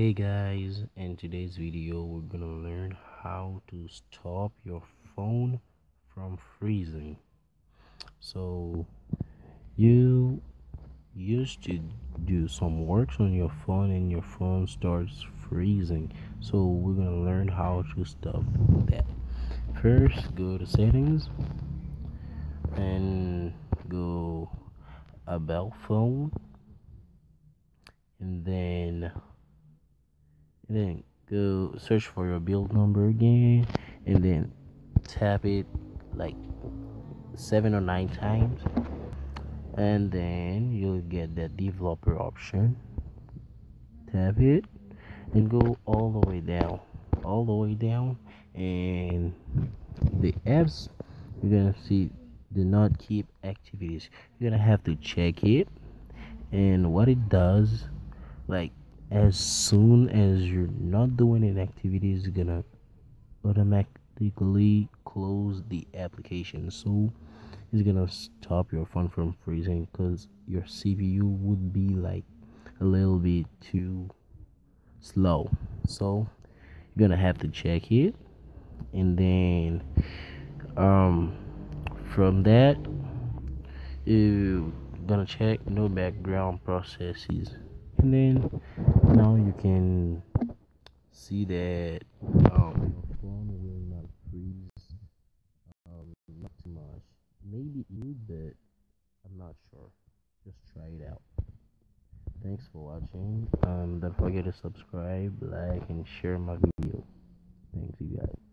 hey guys in today's video we're gonna learn how to stop your phone from freezing. So you used to do some works on your phone and your phone starts freezing. So we're gonna learn how to stop that. First go to settings and go about phone. And then then go search for your build number again and then tap it like seven or nine times. And then you'll get the developer option. Tap it and go all the way down all the way down. And the apps you're gonna see do not keep activities. You're gonna have to check it. And what it does like as soon as you're not doing an activity it's gonna automatically close the application. So it's gonna stop your phone from freezing because your cpu would be like a little bit too slow. So you're gonna have to check it. And then um from that you're gonna check no background processes and then now you can see that um your phone will not freeze um not too much. Maybe it would but i'm not sure. Just try it out. Thanks for watching. Um don't forget to subscribe like and share my video. Thanks you guys